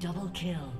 double kill.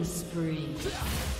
Killing spree.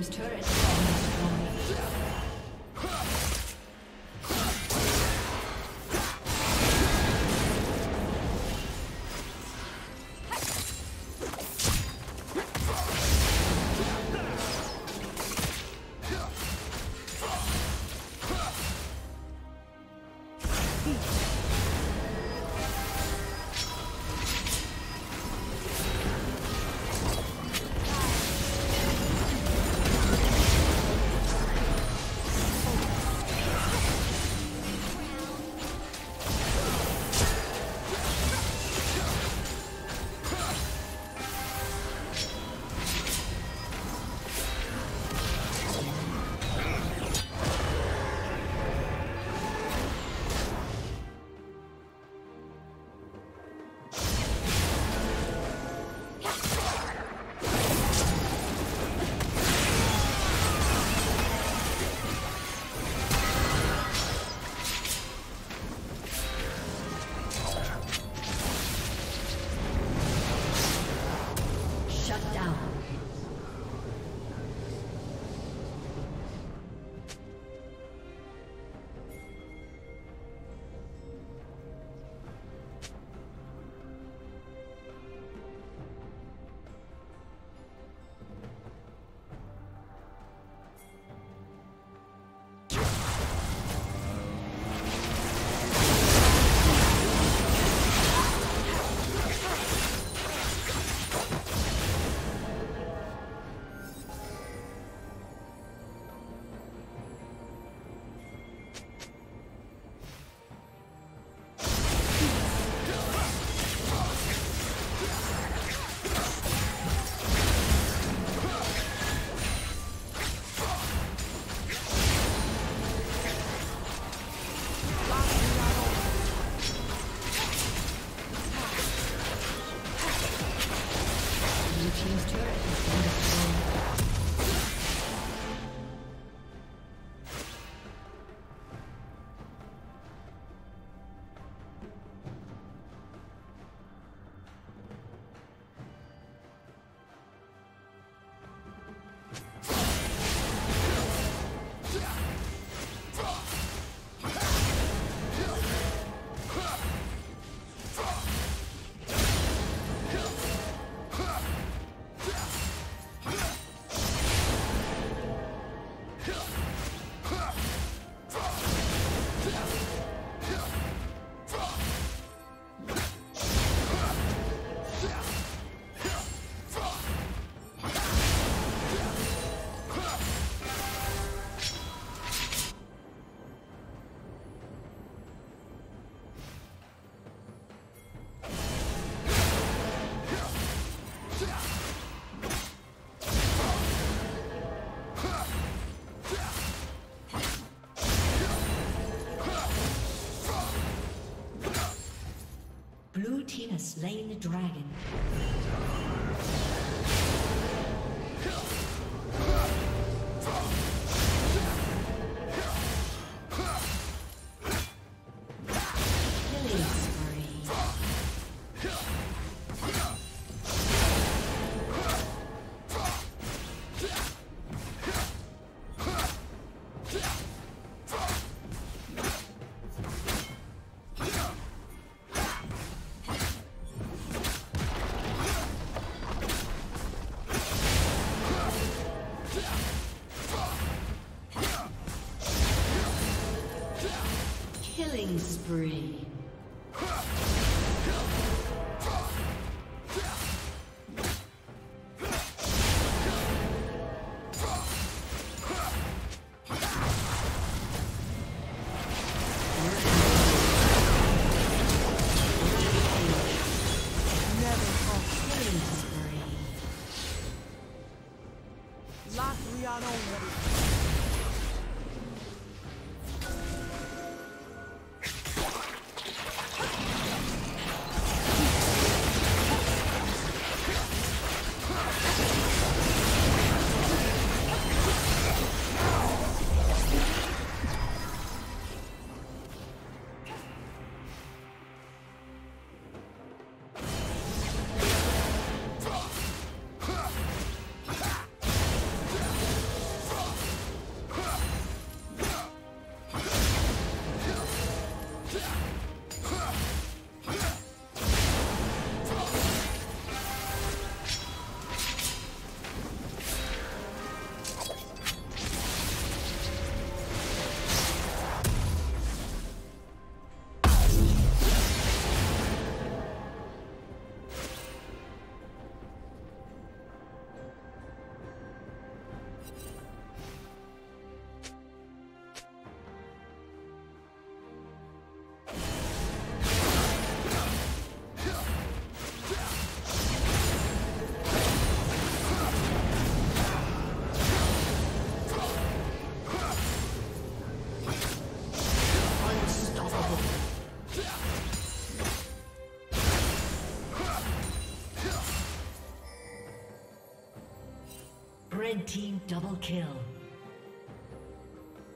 team's turret. Slain the dragon. Double kill.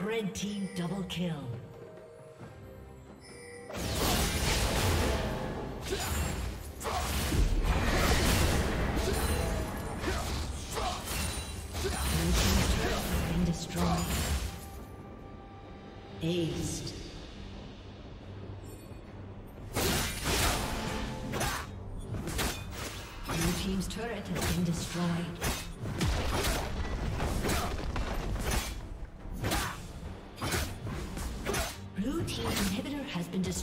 Red team double kill. Aced. Blue team's turret has been destroyed.